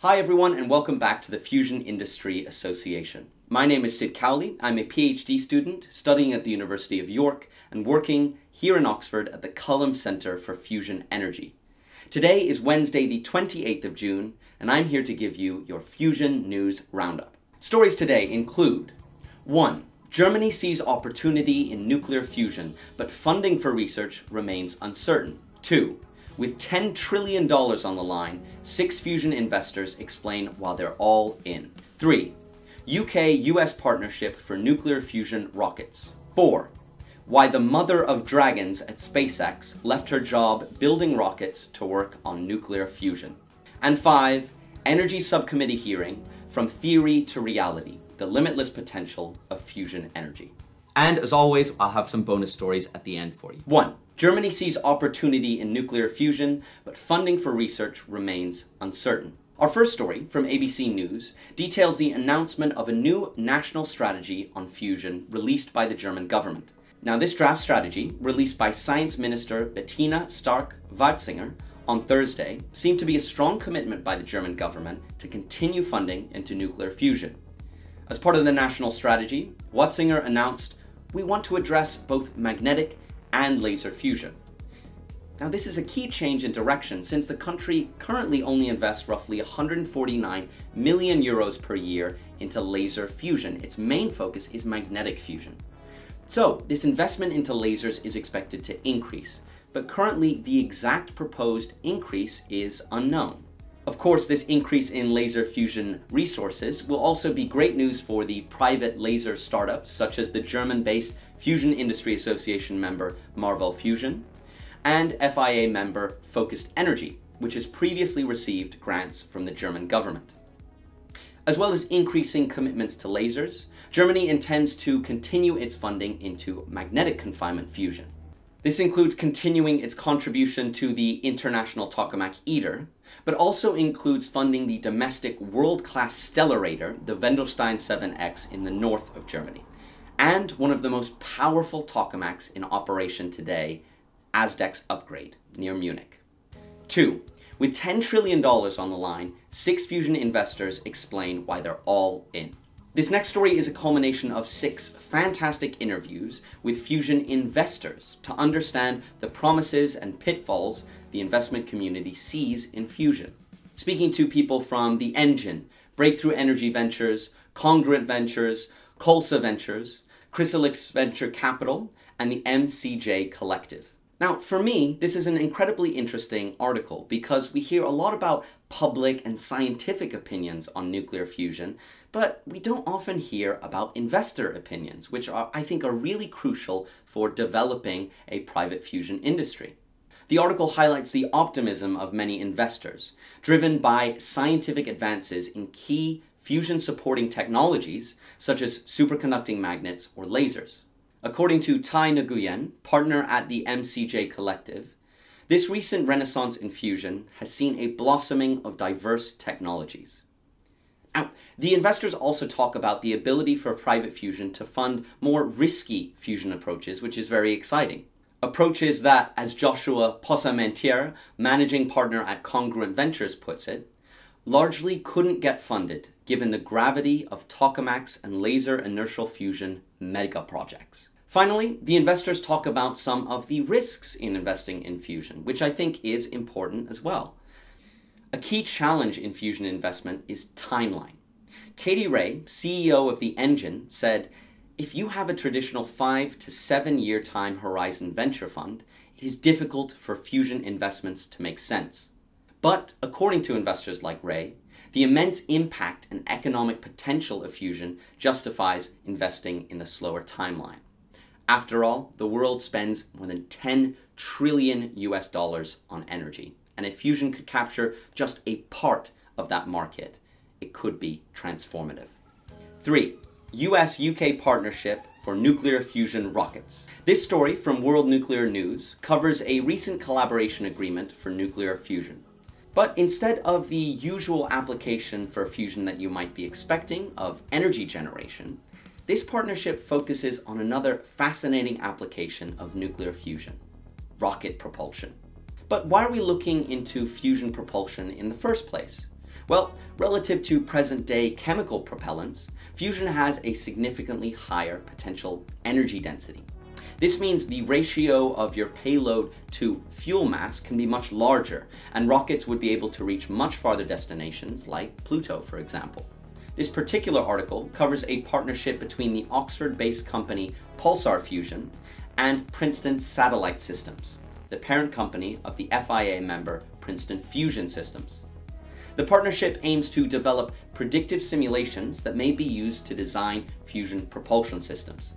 Hi everyone and welcome back to the Fusion Industry Association. My name is Cyd Cowley. I'm a PhD student studying at the University of York and working here in Oxford at the Culham Centre for Fusion Energy. Today is Wednesday the 28th of June and I'm here to give you your Fusion News Roundup. Stories today include 1. Germany sees opportunity in nuclear fusion, but funding for research remains uncertain. 2. With $10 trillion on the line, six fusion investors explain why they're all in. 3. UK-US partnership for nuclear fusion rockets. 4. Why the mother of dragons at SpaceX left her job building rockets to work on nuclear fusion. And 5. Energy Subcommittee hearing, From Theory to Reality, the limitless potential of fusion energy. And as always, I'll have some bonus stories at the end for you. 1. Germany sees opportunity in nuclear fusion, but funding for research remains uncertain. Our first story from ABC News details the announcement of a new national strategy on fusion released by the German government. Now, this draft strategy, released by Science Minister Bettina Stark-Watzinger on Thursday, seemed to be a strong commitment by the German government to continue funding into nuclear fusion. As part of the national strategy, Watzinger announced, we want to address both magnetic and laser fusion. Now this is a key change in direction since the country currently only invests roughly 149 million euros per year into laser fusion. Its main focus is magnetic fusion. So this investment into lasers is expected to increase, but currently the exact proposed increase is unknown. Of course, this increase in laser fusion resources will also be great news for the private laser startups, such as the German-based Fusion Industry Association member Marvel Fusion, and FIA member Focused Energy, which has previously received grants from the German government. As well as increasing commitments to lasers, Germany intends to continue its funding into magnetic confinement fusion. This includes continuing its contribution to the International Tokamak ITER, but also includes funding the domestic world-class stellarator, the Wendelstein 7X in the north of Germany, and one of the most powerful tokamaks in operation today, ASDEX Upgrade, near Munich. 2. With $10 trillion on the line, six fusion investors explain why they're all in. This next story is a culmination of six fantastic interviews with Fusion investors to understand the promises and pitfalls the investment community sees in Fusion. Speaking to people from The Engine, Breakthrough Energy Ventures, Congruent Ventures, Khosla Ventures, Chrysalix Venture Capital, and the MCJ Collective. Now, for me, this is an incredibly interesting article because we hear a lot about public and scientific opinions on nuclear fusion, but we don't often hear about investor opinions, which are, I think are really crucial for developing a private fusion industry. The article highlights the optimism of many investors, driven by scientific advances in key fusion supporting technologies such as superconducting magnets or lasers. According to Tai Nguyen, partner at the MCJ Collective, this recent renaissance in fusion has seen a blossoming of diverse technologies. Now, the investors also talk about the ability for private fusion to fund more risky fusion approaches, which is very exciting. Approaches that, as Joshua Posamentier, managing partner at Congruent Ventures puts it, largely couldn't get funded given the gravity of tokamaks and laser inertial fusion mega projects. Finally, the investors talk about some of the risks in investing in fusion, which I think is important as well. A key challenge in fusion investment is timeline. Katie Rae, CEO of The Engine, said, if you have a traditional five to seven year time horizon venture fund, it is difficult for fusion investments to make sense. But according to investors like Rae, the immense impact and economic potential of fusion justifies investing in a slower timeline. After all, the world spends more than 10 trillion US dollars on energy. And if fusion could capture just a part of that market, it could be transformative. 3. US-UK partnership for nuclear fusion rockets. This story from World Nuclear News covers a recent collaboration agreement for nuclear fusion. But instead of the usual application for fusion that you might be expecting of energy generation, this partnership focuses on another fascinating application of nuclear fusion, rocket propulsion. But why are we looking into fusion propulsion in the first place? Well, relative to present day chemical propellants, fusion has a significantly higher potential energy density. This means the ratio of your payload to fuel mass can be much larger, and rockets would be able to reach much farther destinations, like Pluto, for example. This particular article covers a partnership between the Oxford-based company Pulsar Fusion and Princeton Satellite Systems, the parent company of the FIA member Princeton Fusion Systems. The partnership aims to develop predictive simulations that may be used to design fusion propulsion systems.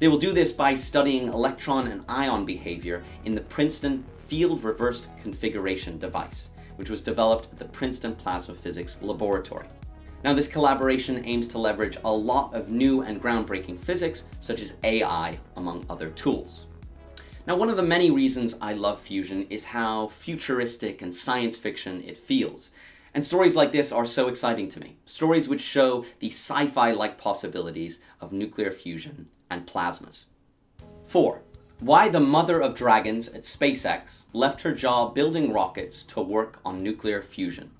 They will do this by studying electron and ion behavior in the Princeton Field Reversed Configuration device, which was developed at the Princeton Plasma Physics Laboratory. Now this collaboration aims to leverage a lot of new and groundbreaking physics, such as AI, among other tools. Now one of the many reasons I love fusion is how futuristic and science fiction it feels. And stories like this are so exciting to me. Stories which show the sci-fi-like possibilities of nuclear fusion and plasmas. 4. Why the mother of dragons at SpaceX left her job building rockets to work on nuclear fusion.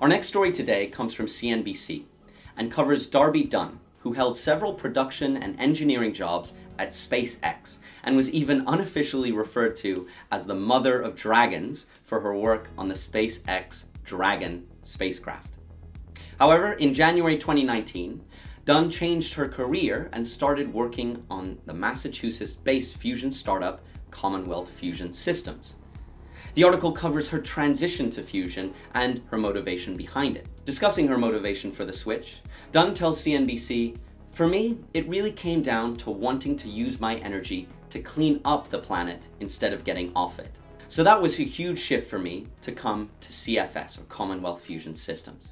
Our next story today comes from CNBC and covers Darby Dunn, who held several production and engineering jobs at SpaceX and was even unofficially referred to as the mother of dragons for her work on the SpaceX Dragon spacecraft. However, in January 2019, Dunn changed her career and started working on the Massachusetts-based fusion startup Commonwealth Fusion Systems. The article covers her transition to fusion and her motivation behind it. Discussing her motivation for the switch, Dunn tells CNBC, For me, it really came down to wanting to use my energy to clean up the planet instead of getting off it. So that was a huge shift for me to come to CFS, or Commonwealth Fusion Systems.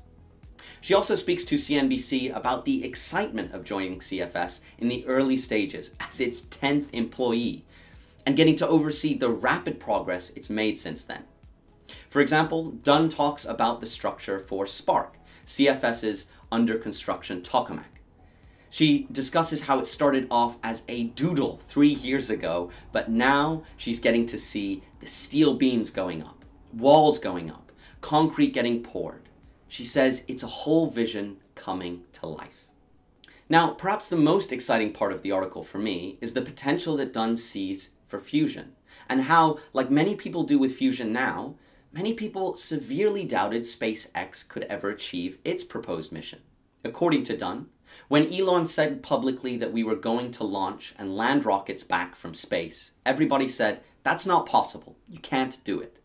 She also speaks to CNBC about the excitement of joining CFS in the early stages as its 10th employee, and getting to oversee the rapid progress it's made since then. For example, Dunn talks about the structure for Spark, CFS's under construction tokamak. She discusses how it started off as a doodle three years ago, but now she's getting to see the steel beams going up, walls going up, concrete getting poured, she says it's a whole vision coming to life. Now, perhaps the most exciting part of the article for me is the potential that Dunn sees for fusion, and how, like many people do with fusion now, many people severely doubted SpaceX could ever achieve its proposed mission. According to Dunn, when Elon said publicly that we were going to launch and land rockets back from space, everybody said, that's not possible. You can't do it.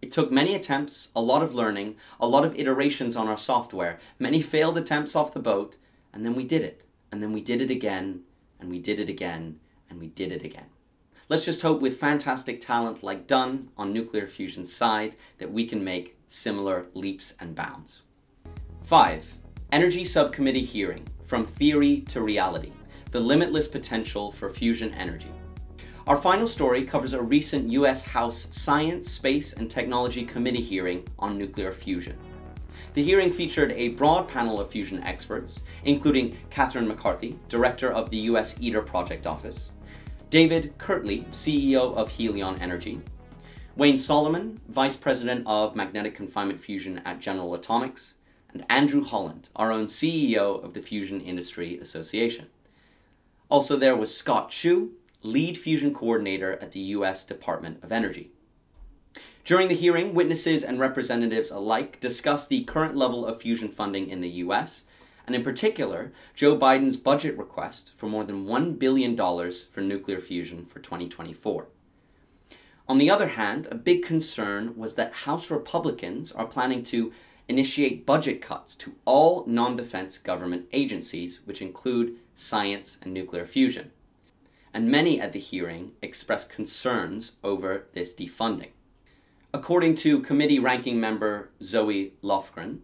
It took many attempts, a lot of learning, a lot of iterations on our software, many failed attempts off the boat, and then we did it. And then we did it again, and we did it again, and we did it again. Let's just hope with fantastic talent like Dunn on nuclear fusion's side that we can make similar leaps and bounds. 5. Energy Subcommittee Hearing From Theory to Reality The Limitless Potential for Fusion Energy. Our final story covers a recent US House Science, Space and Technology Committee hearing on nuclear fusion. The hearing featured a broad panel of fusion experts, including Kathryn McCarthy, director of the US ITER Project Office, David Kirtley, CEO of Helion Energy, Wayne Solomon, Vice President of Magnetic Confinement Fusion at General Atomics, and Andrew Holland, our own CEO of the Fusion Industry Association. Also there was Scott Hsu, lead fusion coordinator at the U.S. Department of Energy. During the hearing, witnesses and representatives alike discussed the current level of fusion funding in the U.S., and in particular, Joe Biden's budget request for more than $1 billion for nuclear fusion for 2024. On the other hand, a big concern was that House Republicans are planning to initiate budget cuts to all non-defense government agencies, which include science and nuclear fusion and many at the hearing expressed concerns over this defunding. According to committee ranking member Zoe Lofgren,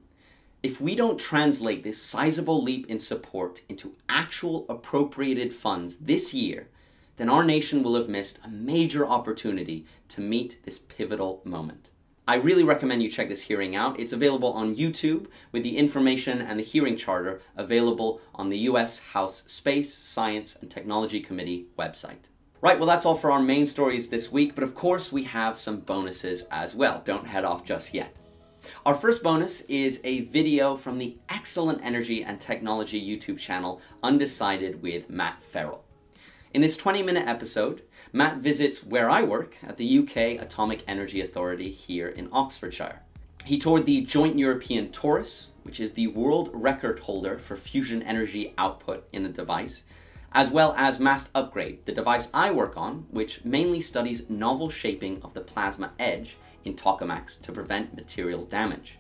if we don't translate this sizable leap in support into actual appropriated funds this year, then our nation will have missed a major opportunity to meet this pivotal moment. I really recommend you check this hearing out. It's available on YouTube with the information and the hearing charter available on the US House Space, Science and Technology Committee website. Right, well that's all for our main stories this week, but of course we have some bonuses as well. Don't head off just yet. Our first bonus is a video from the excellent energy and technology YouTube channel Undecided with Matt Ferrell. In this 20 minute episode, Matt visits where I work at the UK Atomic Energy Authority here in Oxfordshire. He toured the Joint European Torus, which is the world record holder for fusion energy output in a device, as well as MAST Upgrade, the device I work on, which mainly studies novel shaping of the plasma edge in tokamaks to prevent material damage.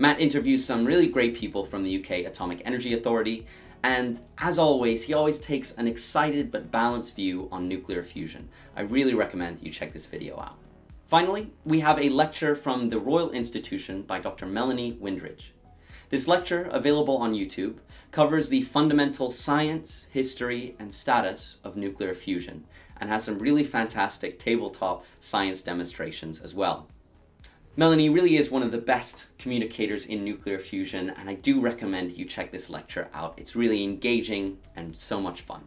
Matt interviews some really great people from the UK Atomic Energy Authority, and as always, he always takes an excited but balanced view on nuclear fusion. I really recommend you check this video out. Finally, we have a lecture from the Royal Institution by Dr. Melanie Windridge. This lecture, available on YouTube, covers the fundamental science, history, and status of nuclear fusion, and has some really fantastic tabletop science demonstrations as well. Melanie really is one of the best communicators in nuclear fusion, and I do recommend you check this lecture out. It's really engaging and so much fun.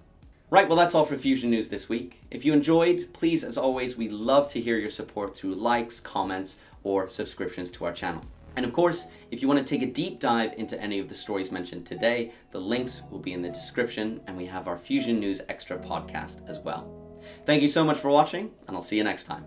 Right, well that's all for Fusion News this week. If you enjoyed, please, as always, we love to hear your support through likes, comments, or subscriptions to our channel. And of course, if you want to take a deep dive into any of the stories mentioned today, the links will be in the description, and we have our Fusion News Extra podcast as well. Thank you so much for watching, and I'll see you next time.